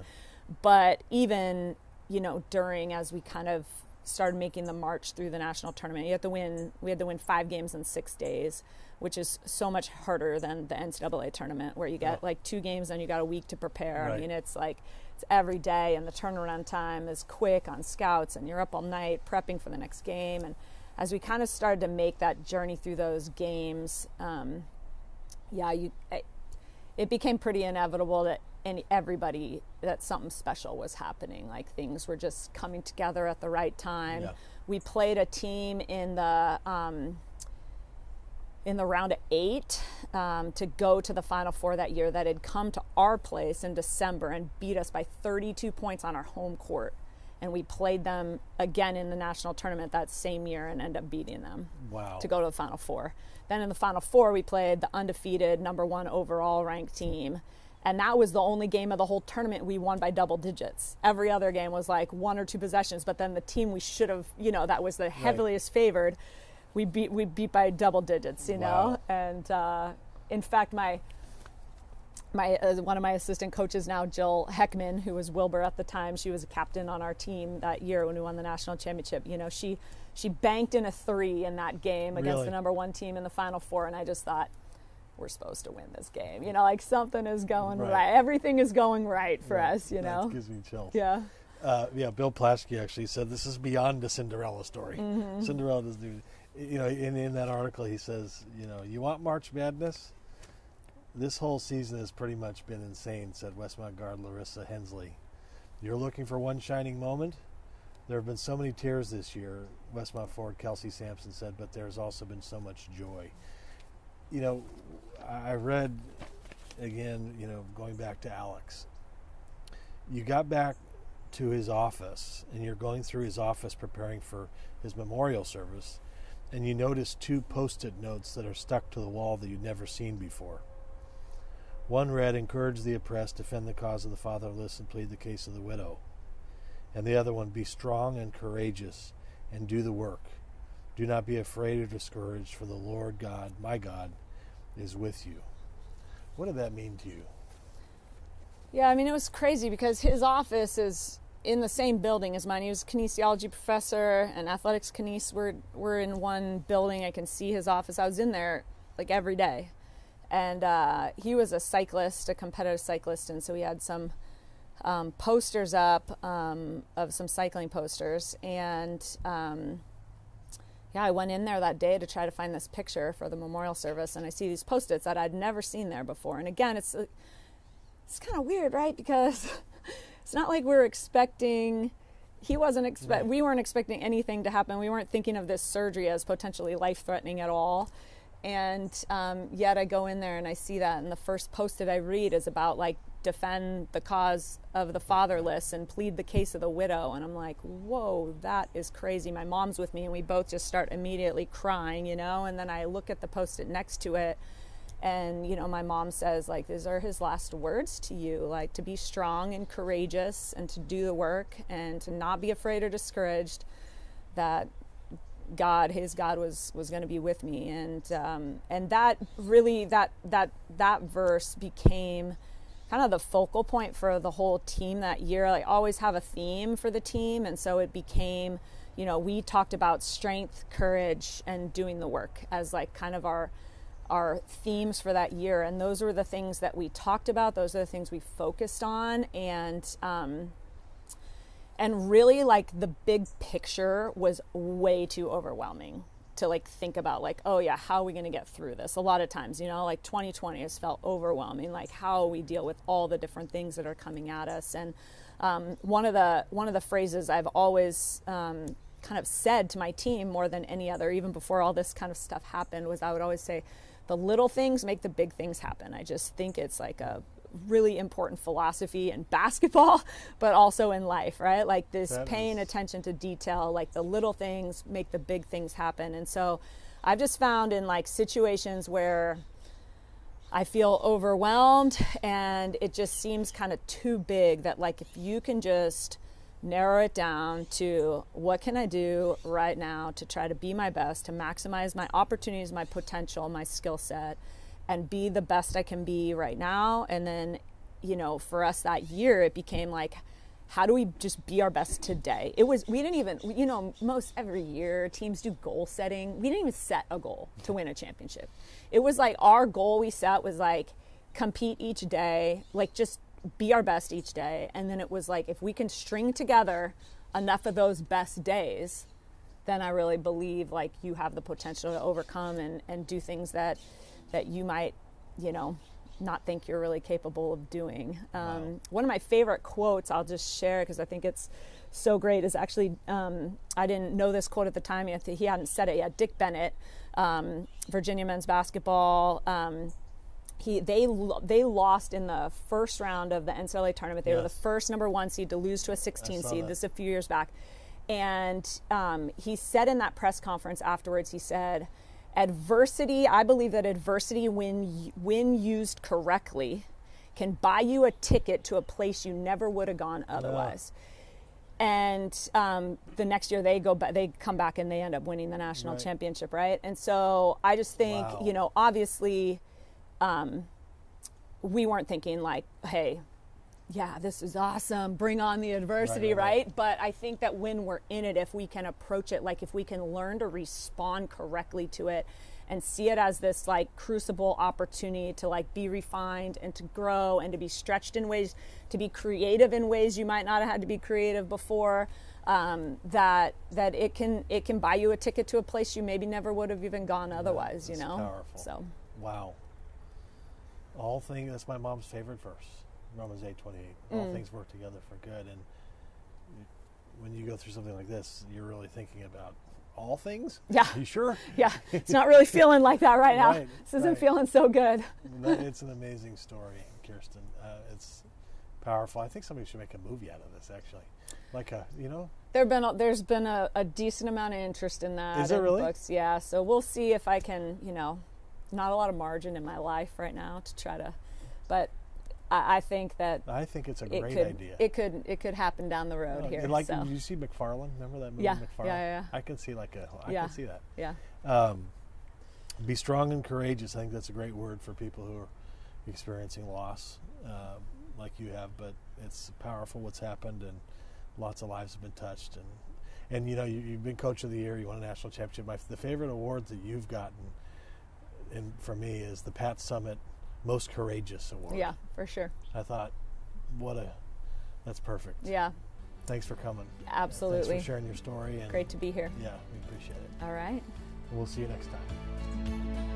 But even you know during as we kind of started making the march through the national tournament, you had to win. We had to win five games in six days, which is so much harder than the NCAA tournament, where you get Yeah. like two games and you got a week to prepare. Right. I mean, it's like it's every day, and the turnaround time is quick on scouts, and you're up all night prepping for the next game. And as we kind of started to make that journey through those games, um, yeah, you it, it became pretty inevitable that any everybody that something special was happening. Like things were just coming together at the right time. Yeah. We played a team in the um, in the round of eight um, to go to the final four that year that had come to our place in December and beat us by 32 points on our home court. And we played them again in the national tournament that same year and ended up beating them wow to go to the final four. Then in the final four, we played the undefeated number one overall ranked team. And that was the only game of the whole tournament we won by double digits. Every other game was like one or two possessions, but then the team we should have, you know, that was the heaviest favored, we beat we beat by double digits, you know. And uh, in fact, my my uh, one of my assistant coaches now, Jill Heckman, who was Wilbur at the time, she was a captain on our team that year when we won the national championship. You know, she she banked in a three in that game against Really? the number one team in the final four, and I just thought we're supposed to win this game. You know, like something is going Right. right, everything is going right for Right. us. You That know, gives me chills yeah, uh, yeah bill plaschke actually said this is beyond a cinderella story Mm-hmm. cinderella doesn't do you know in, in that article he says you know you want march madness this whole season has pretty much been insane said westmont guard larissa hensley. You're looking for one shining moment? There have been so many tears this year westmont forward kelsey sampson said but there's also been so much joy. You know i read again you know going back to alex you got back to his office and you're going through his office preparing for his memorial service and you notice two post-it notes that are stuck to the wall that you'd never seen before one read encourage the oppressed defend the cause of the fatherless and plead the case of the widow and the other one be strong and courageous and do the work do not be afraid or discouraged for the lord god my god is with you what did that mean to you yeah. I mean, it was crazy because his office is in the same building as mine. He was a kinesiology professor and athletics kines. We're we're in one building. I can see his office. I was in there like every day, and uh, he was a cyclist, a competitive cyclist, and so he had some um, posters up um, of some cycling posters, and um, yeah, I went in there that day to try to find this picture for the memorial service, and I see these post-its that I'd never seen there before. And again, it's it's kind of weird, right? Because it's not like we're expecting. He wasn't expect. Right. We weren't expecting anything to happen. We weren't thinking of this surgery as potentially life-threatening at all. And um, yet, I go in there and I see that, and the first post-it I read is about like defend the cause of the fatherless and plead the case of the widow. And I'm like, whoa, that is crazy. My mom's with me, and we both just start immediately crying, you know. And then I look at the post-it next to it and you know my mom says like these are his last words to you like to be strong and courageous and to do the work and to not be afraid or discouraged that god his god was was going to be with me. And um, and that really that that that verse became kind of the focal point for the whole team that year. I always have a theme for the team. And so it became you know we talked about strength courage and doing the work as like kind of our our themes for that year. And those were the things that we talked about. Those are the things we focused on. And um, and really like the big picture was way too overwhelming to like think about like oh yeah how are we going to get through this? A lot of times you know like 2020 has felt overwhelming like how we deal with all the different things that are coming at us. And um, one of the one of the phrases i've always um, kind of said to my team more than any other even before all this kind of stuff happened was i would always say the little things make the big things happen. I just think it's like a really important philosophy in basketball, but also in life, right? Like this That paying is- attention to detail, like the little things make the big things happen. And so I've just found in like situations where I feel overwhelmed and it just seems kind of too big that like if you can just narrow it down to what can I do right now to try to be my best, to maximize my opportunities, my potential, my skill set, and be the best I can be right now. And then, you know, for us that year, it became like, how do we just be our best today? It was, we didn't even, you know, most every year teams do goal setting. We didn't even set a goal to win a championship. It was like our goal we set was like compete each day, like just be our best each day. And then it was like, if we can string together enough of those best days, then I really believe like you have the potential to overcome and, and do things that that you might, you know, not think you're really capable of doing. Um, One of my favorite quotes I'll just share because I think it's so great is actually um, I didn't know this quote at the time. He he hadn't said it yet. Dick Bennett, um, Virginia men's basketball. Um, he they they lost in the first round of the NCAA tournament. They were the first number one seed to lose to a 16 seed. that. This is a few years back, and um, he said in that press conference afterwards, he said, "Adversity. I believe that adversity, when when used correctly, can buy you a ticket to a place you never would have gone otherwise." and um, the next year they go back they come back and they end up winning the national Right. championship right and so i just think Wow. you know obviously um, we weren't thinking like hey yeah this is awesome bring on the adversity Right, right, right, but i think that when we're in it if we can approach it like if we can learn to respond correctly to it and see it as this like crucible opportunity to like be refined and to grow and to be stretched in ways to be creative in ways you might not have had to be creative before um, that that it can it can buy you a ticket to a place you maybe never would have even gone otherwise you that's know powerful. so Wow. All things that's my mom's favorite verse. Romans eight twenty eight. Mm. All things work together for good and when you go through something like this, you're really thinking about all things? Yeah. You sure? yeah it's not really feeling like that right now Right, this isn't right. feeling so good it's an amazing story, Kirsten. Uh, it's powerful. I think somebody should make a movie out of this actually. Like a, you know, There been a, there's been a, a decent amount of interest in that. Is there really? Books, yeah. So we'll see if I can, you know, not a lot of margin in my life right now to try to, but I, I think that I think it's a it great could idea. it could it could happen down the road Uh, here. like, so did you see McFarland? Remember that movie, Yeah, McFarland? yeah, yeah. I can see like a, I Yeah. can see that. yeah, Um, be strong and courageous. I think that's a great word for people who are experiencing loss, um, like you have. But it's powerful what's happened, and lots of lives have been touched. And and you know you, you've been coach of the year. You won a national championship. My, the favorite awards that you've gotten, and for me, is the Pat Summitt Most Courageous Award. yeah, for sure. I thought, what a, that's perfect. Yeah, thanks for coming. Absolutely. Thanks for sharing your story. And Great to be here. Yeah, we appreciate it. All right. We'll see you next time.